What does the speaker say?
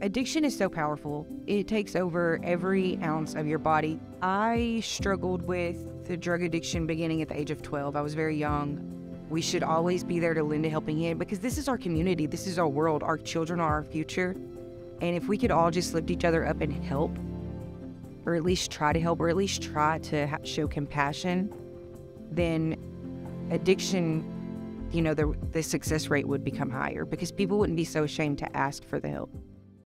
Addiction is so powerful. It takes over every ounce of your body. I struggled with the drug addiction beginning at the age of 12. I was very young. We should always be there to lend a helping hand because this is our community. This is our world. Our children are our future. And if we could all just lift each other up and help, or at least try to help, or at least try to show compassion, then addiction, you know, the, the success rate would become higher because people wouldn't be so ashamed to ask for the help.